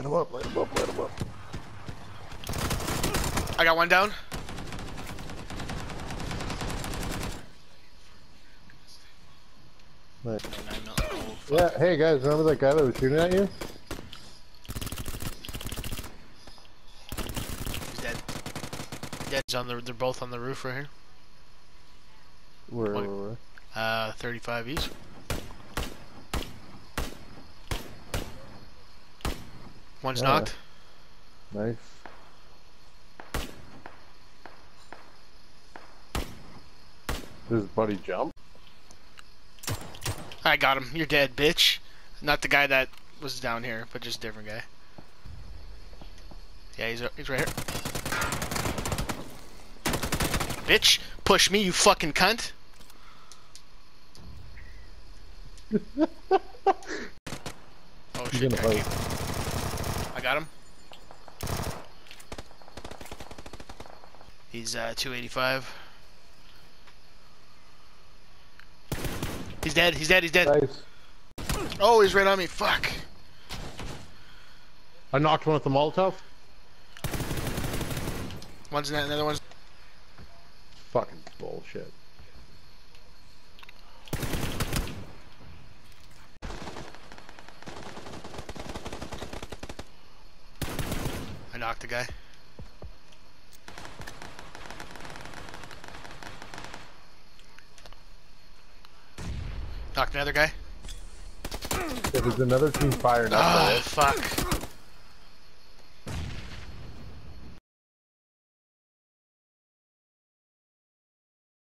him up, light him up, light him up. I got one down. Nice. Oh. Yeah, hey guys, remember that guy that was shooting at you? He's dead. Dead. He's on the. They're both on the roof right here. Where, where, where? Uh, 35 east. One's Yeah. knocked. Nice. Does Buddy jump? I got him. You're dead, bitch. Not the guy that was down here, but just a different guy. Yeah, he's he's right here. Bitch, push me, you fucking cunt. oh shit! in a I, fight. can't- I got him. He's uh 285. He's dead. He's dead. He's dead. Nice. Oh, he's right on me. Fuck. I knocked one with the Molotov. One's in that, another one's. Fucking bullshit. Knocked the guy. Knocked another guy. Yeah, there's another team firing up Ah, there. fuck.